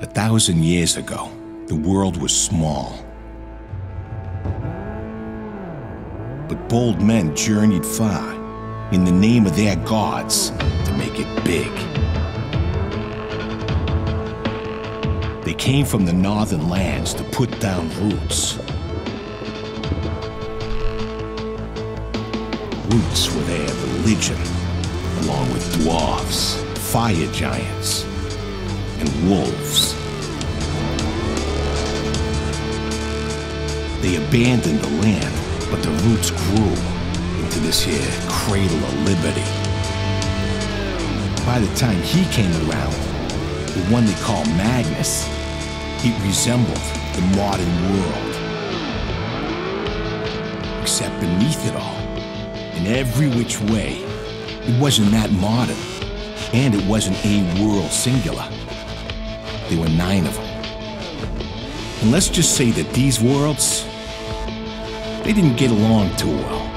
A thousand years ago, the world was small. But bold men journeyed far in the name of their gods to make it big. They came from the northern lands to put down roots. Roots were their religion, along with dwarves, fire giants, and wolves. They abandoned the land, but the roots grew into this here cradle of liberty. By the time he came around, the one they call Magnus, it resembled the modern world. Except beneath it all, in every which way, it wasn't that modern, and it wasn't a world singular. There were nine of them. And let's just say that these worlds, they didn't get along too well.